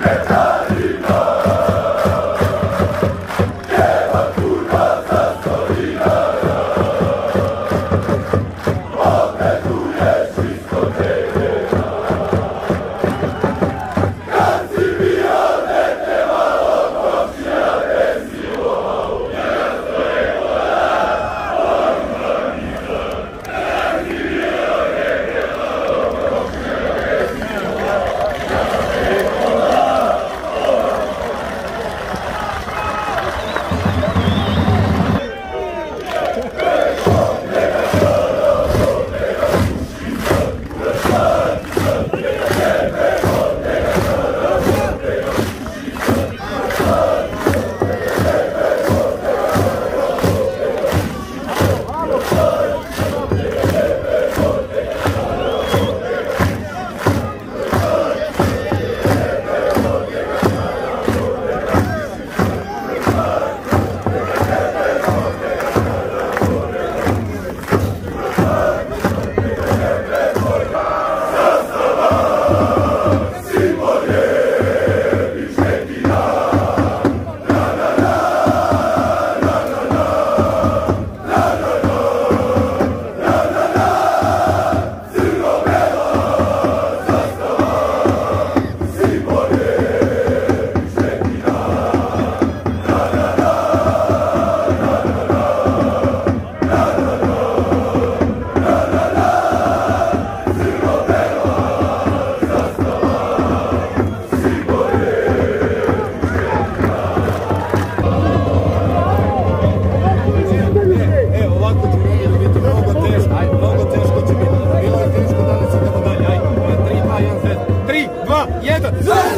Let's go.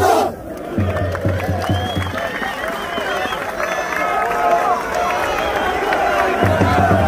Thank you.